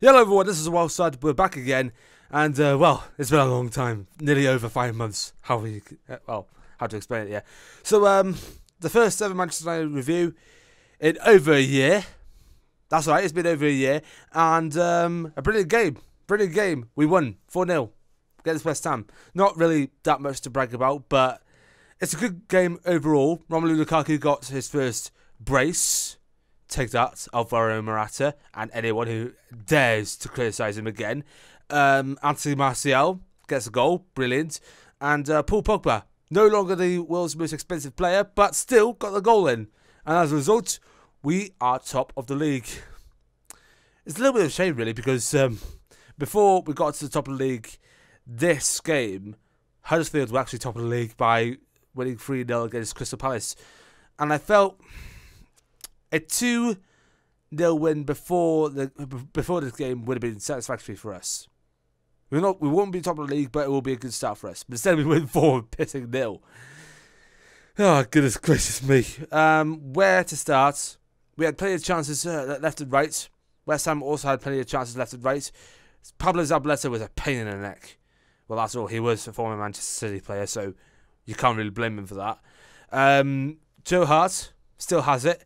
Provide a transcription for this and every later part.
Hello everyone, this is Wildside. We're back again, and uh, well, it's been a long time, nearly over five months. How we, uh, well, how to explain it? Yeah. So um, the first ever Manchester United review in over a year. That's right, it's been over a year, and um, a brilliant game, brilliant game. We won four 0 against West Ham. Not really that much to brag about, but it's a good game overall. Romelu Lukaku got his first brace take that, Alvaro Morata, and anyone who dares to criticise him again. Um, Anthony Martial gets a goal, brilliant. And uh, Paul Pogba, no longer the world's most expensive player, but still got the goal in. And as a result, we are top of the league. It's a little bit of a shame, really, because um, before we got to the top of the league, this game, Huddersfield were actually top of the league by winning 3 0 against Crystal Palace. And I felt a two 0 win before the before this game would have been satisfactory for us. We're not we won't be top of the league, but it will be a good start for us. But instead we win four pissing nil. Oh goodness gracious me! Um, where to start? We had plenty of chances uh, left and right. West Ham also had plenty of chances left and right. Pablo Zabaleta was a pain in the neck. Well, that's all. He was a former Manchester City player, so you can't really blame him for that. Um, Joe Hart still has it.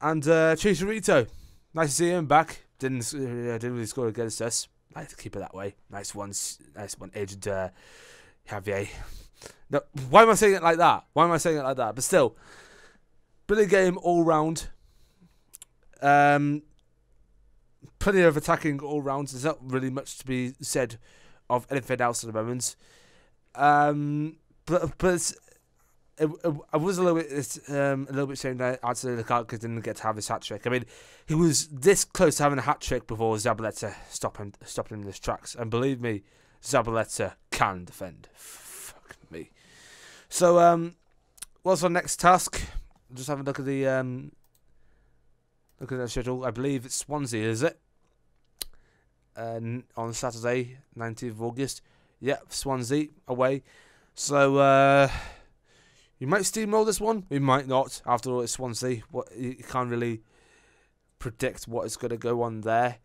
And uh, Chicharito, nice to see him back. Didn't uh, didn't really score against us. I Nice to keep it that way. Nice one, nice one, aged uh, Javier. No, why am I saying it like that? Why am I saying it like that? But still, brilliant game all round. Um, plenty of attacking all rounds. There's not really much to be said of anything else at the moment. Um, but but it, it, I was a little bit um, a little bit ashamed that Anthony Lukaku didn't get to have his hat trick. I mean, he was this close to having a hat trick before Zabaleta stopped him stopped him in his tracks. And believe me, Zabaleta can defend. Fuck me. So um, what's our next task? Just have a look at the um, look at the schedule. I believe it's Swansea, is it? Uh, on Saturday, 19th of August. Yep, Swansea away. So. Uh, you might steamroll this one. We might not. After all, it's Swansea. What you can't really predict what is going to go on there.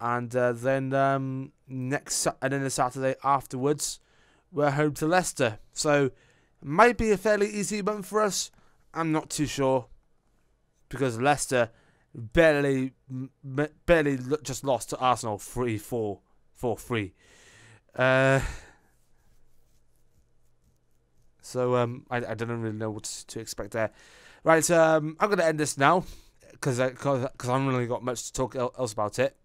And uh, then um, next and then the Saturday afterwards, we're home to Leicester. So might be a fairly easy month for us. I'm not too sure because Leicester barely barely just lost to Arsenal 3-4 4-3. Uh so um, I, I don't really know what to expect there. Right, um, I'm going to end this now because because I haven't really got much to talk else about it,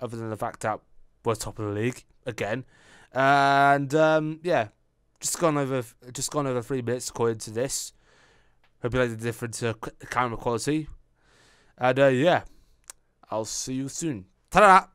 other than the fact that we're top of the league again, and um, yeah, just gone over just gone over three minutes according to this. Hope you like the different uh, camera quality, and uh, yeah, I'll see you soon. Ta-da!